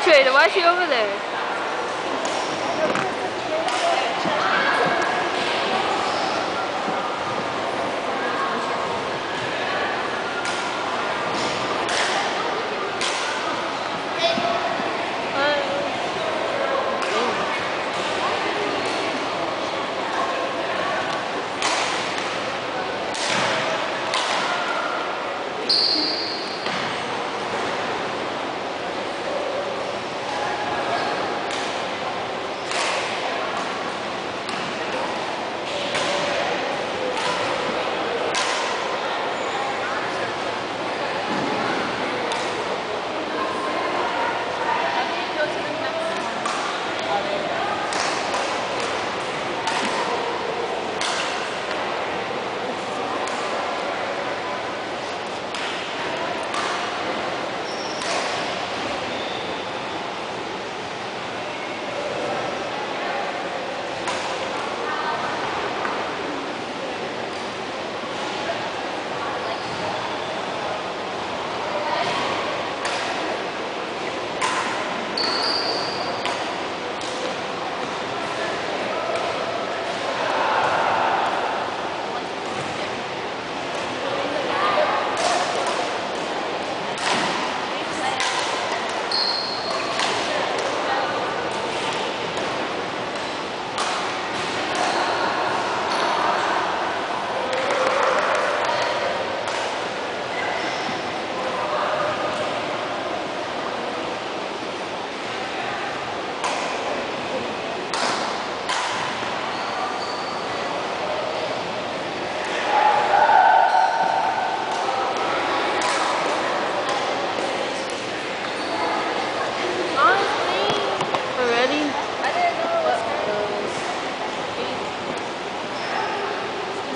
trader. Why is she over there?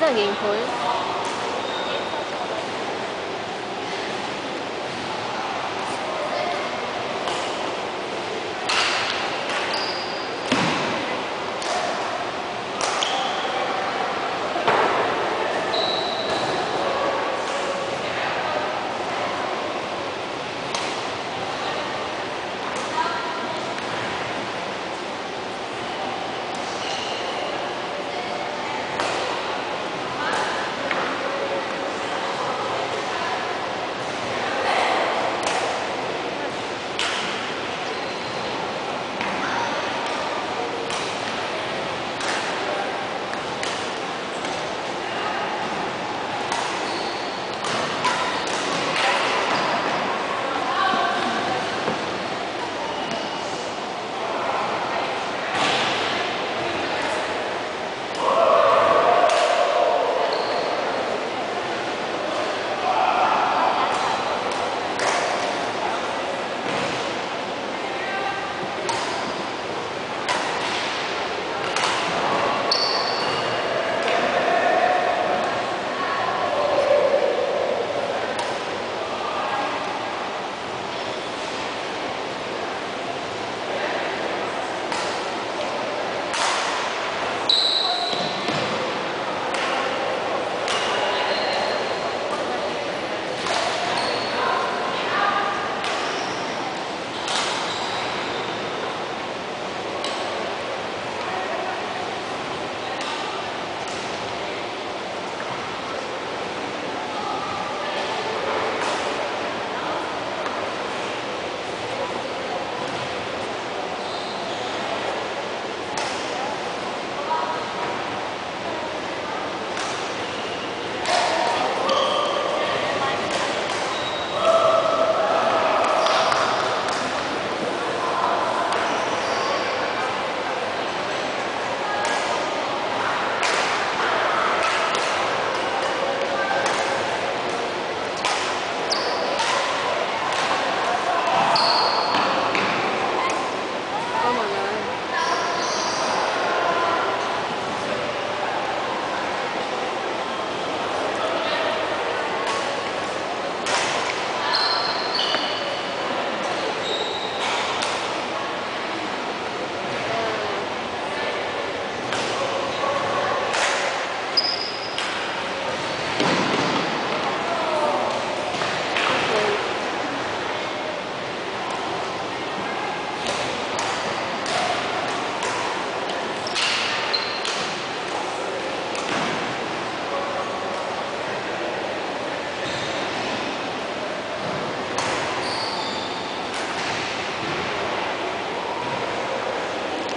Rất.